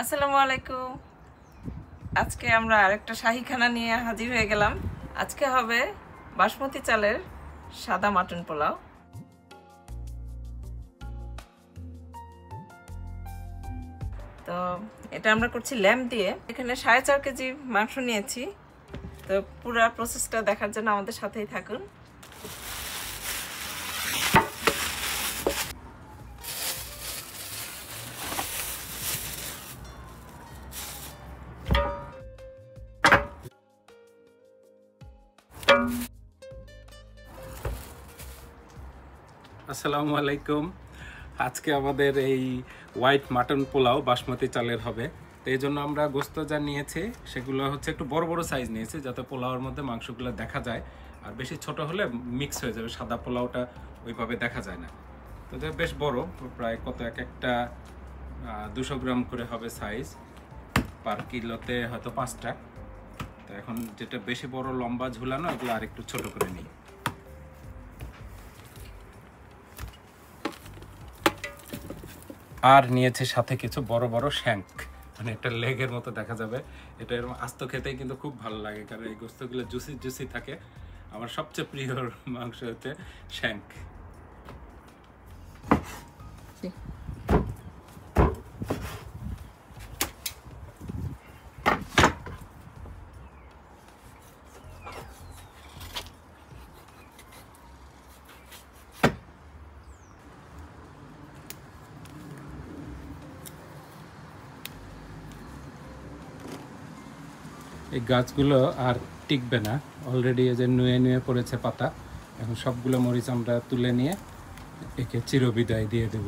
আসসালামু আলাইকুম। আজকে আমরা আরেকটা শাহিখানা নিয়ে হাজির হয়ে গেলাম। আজকে হবে বাসমতি চালের সাদা মাটন পোলাও। তো এটা আমরা করছি ল্যাম্প দিয়ে। এখানে সাড়ে চার কেজি মাংস নিয়েছি। তো পুরা প্রসেসটা দেখার জন্য আমাদের সাথেই থাকুন। আসসালামু আলাইকুম। আজকে আমাদের এই হোয়াইট মাটন পোলাও বাসমতি চালের হবে। তো এই জন্য আমরা গোস্ত যা নিয়েছি, সেগুলো হচ্ছে একটু বড় বড় সাইজ নিয়েছি, যাতে পোলাওর মধ্যে মাংসগুলো দেখা যায়। আর বেশি ছোট হলে মিক্স হয়ে যাবে, সাদা পোলাওটা ওইভাবে দেখা যায় না। তো বেশ বড়, প্রায় কত এক একটা দুশো গ্রাম করে হবে সাইজ পার কিলোতে হয়তো পাঁচটা। তো এখন যেটা বেশি বড় লম্বা ঝুলানো ওগুলো আর একটু ছোট করে নিই। আর নিয়েছে সাথে কিছু বড় বড় শ্যাঙ্ক। মানে একটা লেগের মতো দেখা যাবে। এটা এরকম আস্ত খেতেই কিন্তু খুব ভালো লাগে, কারণ এই গোস্তগুলো জুসি জুসি থাকে। আমার সবচেয়ে প্রিয় মাংস হচ্ছে শ্যাঙ্ক। এই গাছগুলো আর টিকবে না। অলরেডি এই যে নুয়ে নুয়ে পড়েছে পাতা, এখন সবগুলো মরিচ আমরা তুলে নিয়ে একে চিরবিদায় দিয়ে দেব।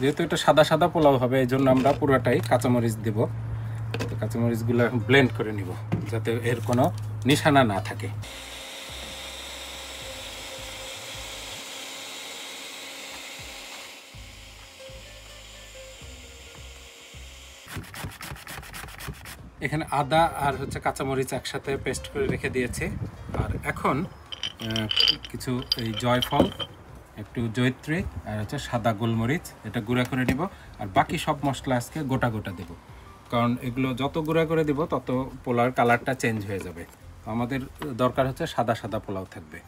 যেহেতু এটা সাদা সাদা পোলাও হবে, এই জন্য আমরা পুরোটাই কাঁচামরিচ দেব। কাঁচামরিচগুলো এখন ব্লেন্ড করে নিব, যাতে এর কোনো নিশানা না থাকে। এখানে আদা আর হচ্ছে কাঁচামরিচ একসাথে পেস্ট করে রেখে দিয়েছে। আর এখন কিছু এই জয়ফল, একটু জৈত্রী আর হচ্ছে সাদা গোলমরিচ, এটা গুঁড়া করে দিব আর বাকি সব মশলা আজকে গোটা গোটা দেব। কারণ এগুলো যত গুঁড়া করে দিব, তত পোলার কালারটা চেঞ্জ হয়ে যাবে। আমাদের দরকার হচ্ছে সাদা সাদা পোলাও থাকবে।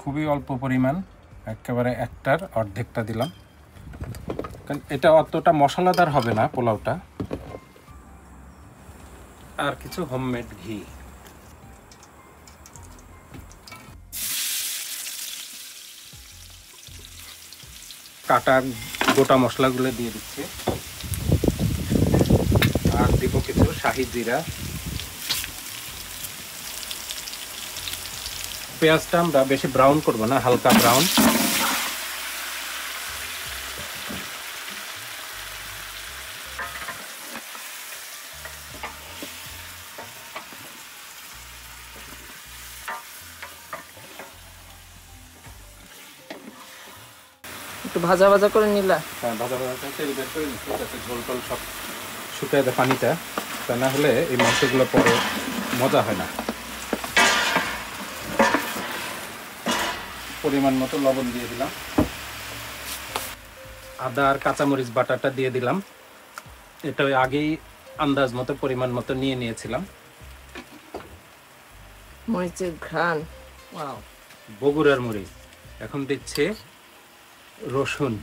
খুবই অল্প পরিমাণ। একেবারে একটার অর্ধেকটা দিলাম। কারণ এটা অতটা মশলাদার হবে না পোলাওটা। আর কিছু হোমমেড ঘি। কাটা গোটা মশলাগুলো দিয়ে দিচ্ছি। আর দিব কিছু শাহি জিরা। পেঁয়াজটা আমরা বেশি ব্রাউন করব না, হালকা ব্রাউন একটু ভাজা ভাজা করে নিলা। হ্যাঁ ভাজা ভাজা তেল বের করে নিচ্ছি যাতে ঝোল টোল সব শুকিয়ে দেয় পানিটা। তা না হলে এই মাংসগুলো পরে মজা হয় না। পরিমাণ মতো লবণ দিয়ে দিলাম। আদা আর কাঁচামরিচ বাটাটা দিয়ে দিলাম। এটা ওই আগেই আন্দাজ মতো পরিমাণ মতো নিয়ে নিয়েছিলাম। মরিচের ঘ্রাণ বগুড়ার মরিচ। এখন দিচ্ছে রসুন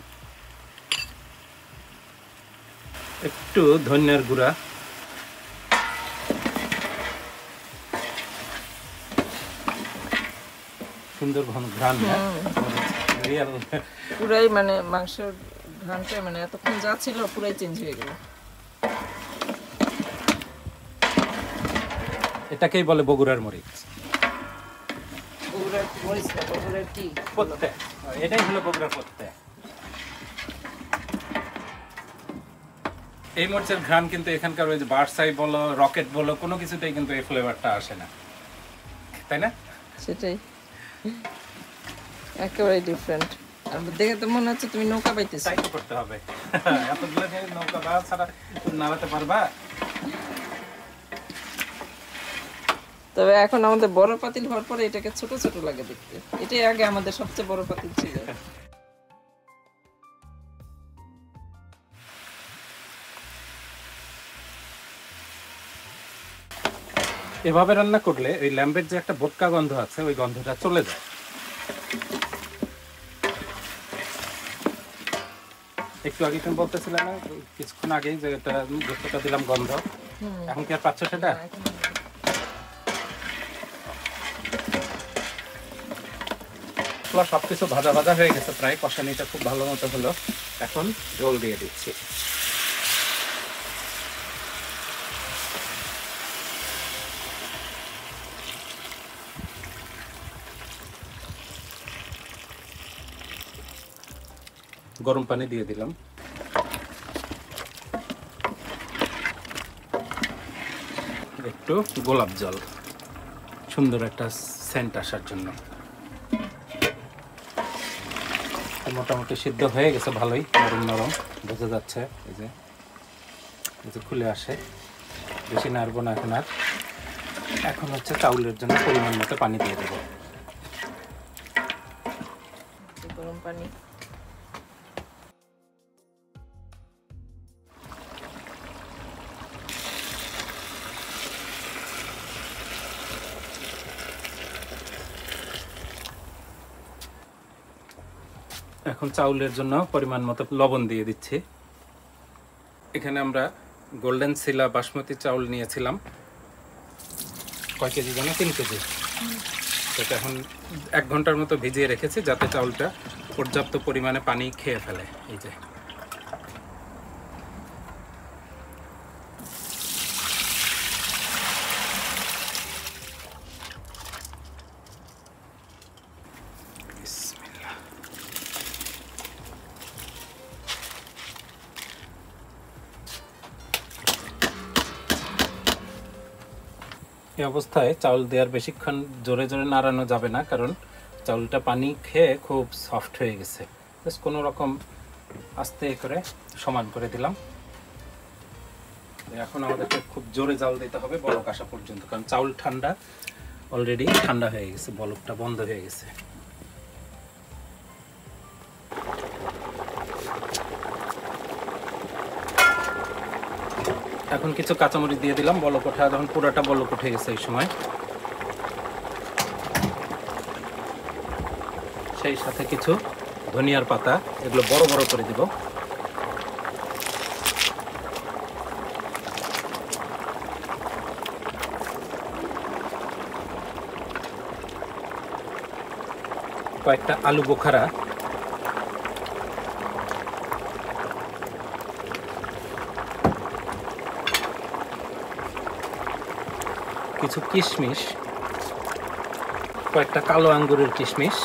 একটু ধনিয়ার গুঁড়া সুন্দর ঘন ঘ্রাণ রিয়াল পুরাই মানে মাংসের ঘ্রাণটা মানে এতক্ষণ যা ছিল পুরাই চেঞ্জ হয়ে গেল। এটাকেই বলে বগুড়ার মরিচ। বগুড়ার মরিচ বগুড়ার কি পত্তে। এটাই হলো বগুড়ার পত্তে। এই মরিচের ঘ্রাণ কিন্তু এখানকার ওই যে বার্সাই বলো রকেট বলো কোনো কিছুতেই কিন্তু এই ফ্লেভারটা আসে না। তাই না? সেটাই। একেবারে ডিফারেন্ট আর দেখে তো মনে হচ্ছে তুমি নৌকা পাইতেছো। তাই তো করতে হবে। এতগুলো যে নৌকা বাস ছাড়া নাড়াতে পারবা? তবে এখন আমাদের বড় পাতিল হওয়ার পরে এটাকে ছোট ছোট লাগে দেখতে। এটাই আগে আমাদের সবচেয়ে বড় পাতিল ছিল। এভাবে রান্না করলে ওই ল্যাম্বের যে একটা বোটকা গন্ধ আছে ওই গন্ধটা চলে যায়। একটু আগে তুমি বলতেছিলে না কিছুক্ষণ আগেই যে এটা গোস্তটা দিলাম গন্ধ। এখন কি আর পাচ্ছ সেটা? সব কিছু ভাজা ভাজা হয়ে গেছে প্রায় কষানিটা খুব ভালো মতো হলো। এখন জল দিয়ে দিচ্ছি। গরম পানি দিয়ে দিলাম। একটু গোলাপ জল। সুন্দর একটা সেন্ট আসার জন্য। মোটামুটি সিদ্ধ হয়ে গেছে, ভালোই। নরম নরম, বোঝা যাচ্ছে। এই যে এই যে খুলে আসে। বেশি নাড়বো না এখন আর। এখন হচ্ছে চাউলের জন্য পরিমাণ মতো পানি দিয়ে দেবো। গরম পানি। এখন চাউলের জন্য পরিমাণ মতো লবণ দিয়ে দিচ্ছি। এখানে আমরা গোল্ডেন শিলা বাসমতি চাউল নিয়েছিলাম। কয় কেজি যেন তিন কেজি। সেটা এখন এক ঘণ্টার মতো ভিজিয়ে রেখেছি যাতে চাউলটা পর্যাপ্ত পরিমাণে পানি খেয়ে ফেলে। এই যে। অবস্থায় চাউল দেওয়ার বেশিক্ষণ জোরে জোরে নাড়ানো যাবে না, কারণ চাউলটা পানি খেয়ে খুব সফট হয়ে গেছে। বেশ কোনো রকম আস্তে করে সমান করে দিলাম। এখন আমাদেরকে খুব জোরে চাউল দিতে হবে বলক আসা পর্যন্ত, কারণ চাউল ঠান্ডা অলরেডি ঠান্ডা হয়ে গেছে, বলকটা বন্ধ হয়ে গেছে। এখন কিছু কাঁচামরিচ দিয়ে দিলাম, বলক ওঠা, যখন পুরোটা বলক উঠে গেছে এই সময়। সেই সাথে কিছু ধনিয়ার পাতা, এগুলো বড় বড় করে দিব। কয়েকটা আলু বোখারা কিছু কিশমিশ, কয়েকটা কালো আঙ্গুরের কিশমিশ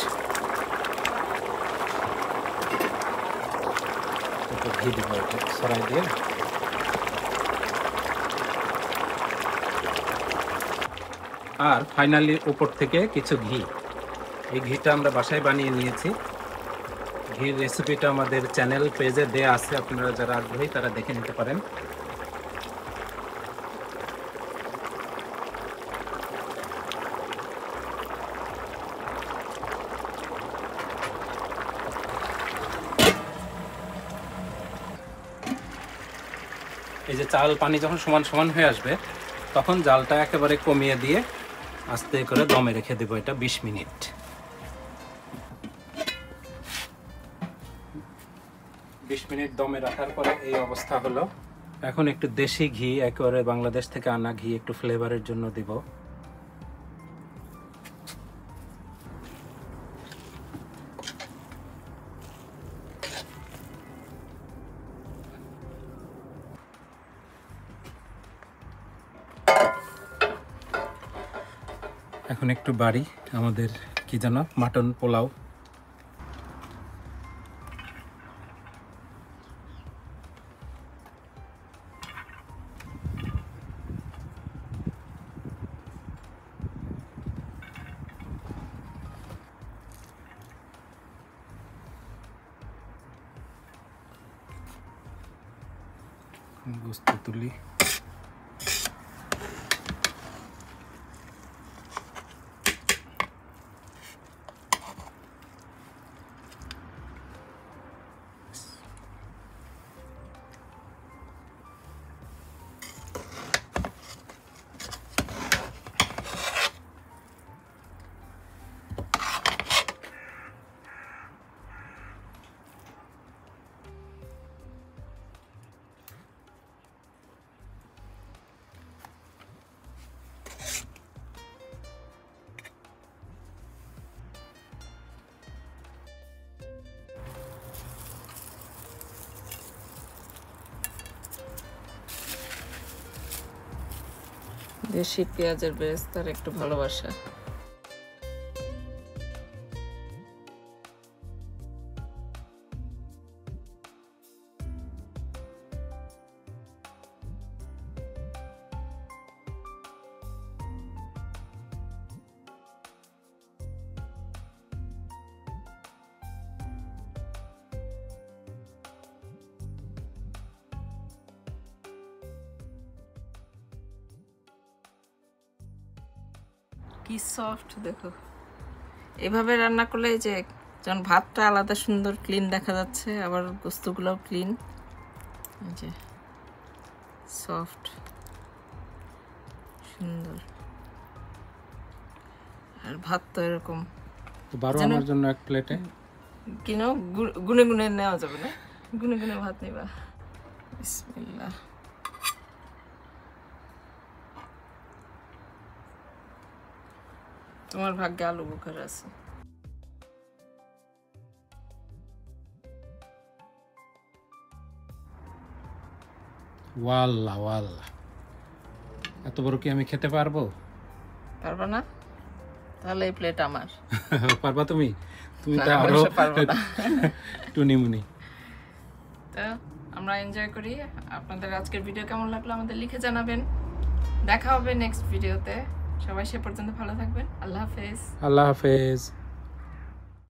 ঘি দিয়ে। আর ফাইনালি উপর থেকে কিছু ঘি। এই ঘিটা আমরা বাসায় বানিয়ে নিয়েছি। ঘির রেসিপিটা আমাদের চ্যানেল পেজে দেয়া আছে, আপনারা যারা আগ্রহী তারা দেখে নিতে পারেন। এই যে চাল পানি যখন সমান সমান হয়ে আসবে, তখন জালটা একেবারে কমিয়ে দিয়ে আস্তে করে দমে রেখে দেবো এটা বিশ মিনিট। বিশ মিনিট দমে রাখার পরে এই অবস্থা হলো। এখন একটু দেশি ঘি, একেবারে বাংলাদেশ থেকে আনা ঘি একটু ফ্লেভারের জন্য দিব। এখন একটু বাড়ি আমাদের কি যেন মাটন পোলাও। গোস্ত তুলি। দেশি পেঁয়াজের বেরেস্তার একটু ভালোবাসা। কি সফট দেখো। এভাবে রান্না করলে যে যখন ভাতটা আলাদা সুন্দর ক্লিন দেখা যাচ্ছে আবার গোস্তগুলোও ক্লিন এই যে সফট সুন্দর। আর ভাত তো এরকম। বারো আমার জন্য এক প্লেটে কিনো গুনে গুনে নেওয়া যাবে না? গুনে গুনে ভাত নিবা। বিসমিল্লাহ। তোমার ভাগ্যে আলু বুখার আছে। ওয়াল্লা ওয়াল্লা। এত বড় কি আমি খেতে পারব? পারবা না? তাহলে এই প্লেট আমার। পারবা তুমি? তুমি তো আরও টুনিমুনি তো আমরা এনজয় করি। আপনাদের আজকের ভিডিও কেমন লাগল আমাদের লিখে জানাবেন। দেখা হবে নেক্সট ভিডিওতে সবাই সে পর্যন্ত ভালো থাকবেন। আল্লাহ হাফেজ। আল্লাহ হাফেজ।